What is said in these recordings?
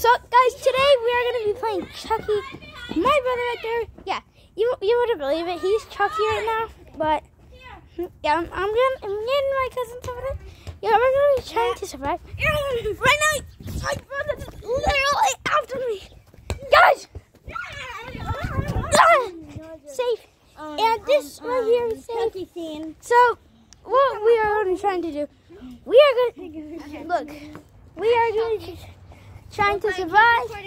So, guys, today we are going to be playing Chucky. My brother right there, yeah, you you wouldn't believe it. He's Chucky right now, but yeah, I'm, I'm gonna I'm getting my cousins over there. Yeah, we're gonna be trying to survive. Right now, my brother's literally after me, guys. Ah! Safe. And this right here is safe. scene. So, what we are only trying to do, we are going to, look, we are going to, trying to survive. And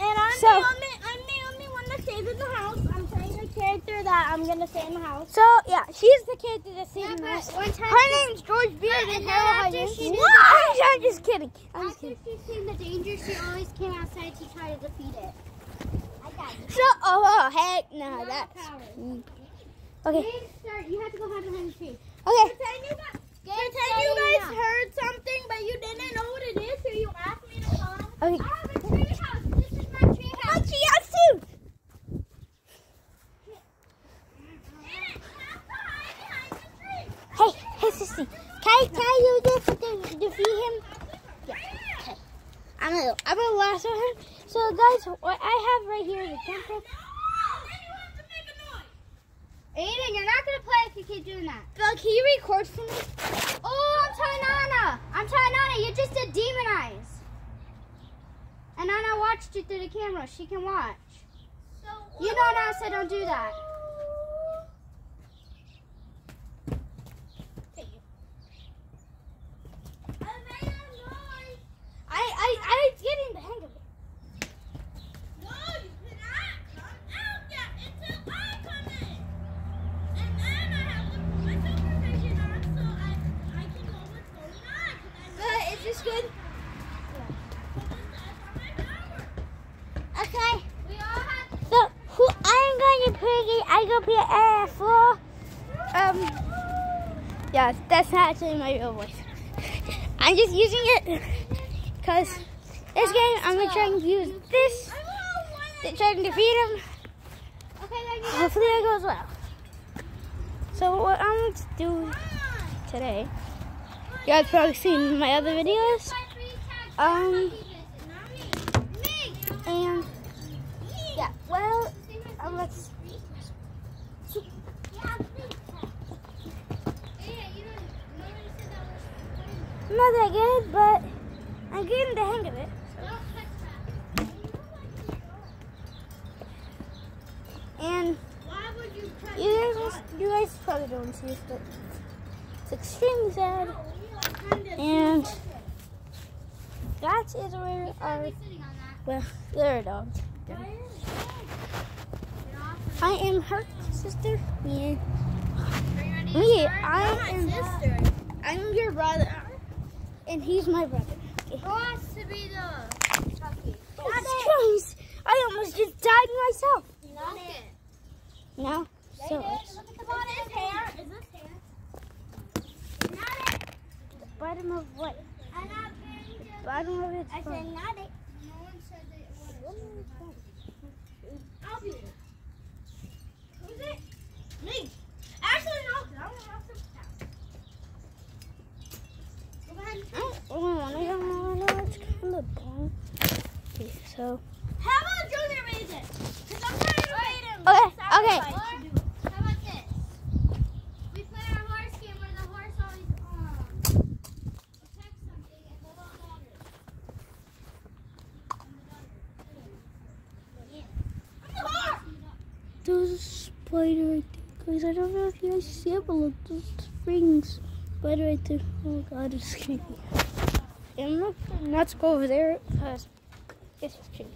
I'm So- the only I'm the only one that stays in the house. I'm playing a character that I'm gonna stay in the house. So, yeah, she's the character that's Yeah, in but this. one time Her name's George Beard And and Harold after Hutchins. she did What? I'm just kidding. I'm just After kidding. she's seen the danger, she always came outside to try to defeat it. I got it. So, oh, oh heck no, that's, Coward. okay, You have to go hide behind the tree. okay. Pretend you guys, Gabe, pretend you starting guys now. heard something, but you didn't know what it is, so you asked me to come. Okay. I have a tree house. This is my tree house. Look, she has two. Hey, hey, sissy. Can, can you just de- defeat him? Yeah, okay. I'm gonna, I'm gonna lasso him. So, guys, what I have right here is a temple. Aiden, you're not gonna play if you keep doing that. Look, can you record for me? Oh, I'm telling Nana. I'm telling Nana, you just did demon eyes. And Nana watched you through the camera. She can watch. So, You know Nana said don't do that. I, I, I was getting the hang of it. But is this good? Okay. So, who I'm going to pick it, I go pick uh, for, um, yeah, that's not actually my real voice. I'm just using it because this game, I'm going to try and use this to try and defeat him. Okay, then you Hopefully that goes well. So what I'm going to do today, you guys probably seen my other videos, um, and yeah, well, um, let's not that good, but I'm getting the hang of it. And you guys, you guys probably don't see this, but it's extremely sad. And that is where our well, there are dogs. I am her sister. Me. Me. I am. I'm your brother, and he's my brother. Okay. Who wants to be the Chucky? Jesus Christ! I almost just died myself. Not it. No. So Look at his hair. Is this hair? Not it. Bottom of what? I'm not paying you. Bottom of its I phone. said not it. No one said that it was. I'll be it. Who's it? Me. Actually, no. I don't have to. Go ahead. I don't, oh, I don't know. It's kind of boring. Okay, so. How about Junior made? Because I'm trying to raid him. Okay, okay. Sacrifice. Or, how about this? We play our horse game where the horse always um, attacks something and the little daughter. There's a spider right there, guys. I don't know if you guys see it, but look, there's rings. Spider right there. Oh god, it's creepy. I'm not, let's go over there because it's creepy.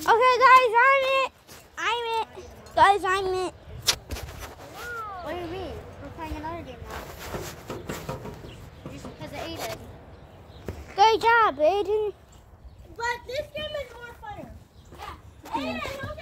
Okay, guys, I'm it. I'm it. Guys, I'm it. What do you mean? We're playing another game now. Just because of Aiden. Great job, Aiden. But this game is more fun. Yeah. And I know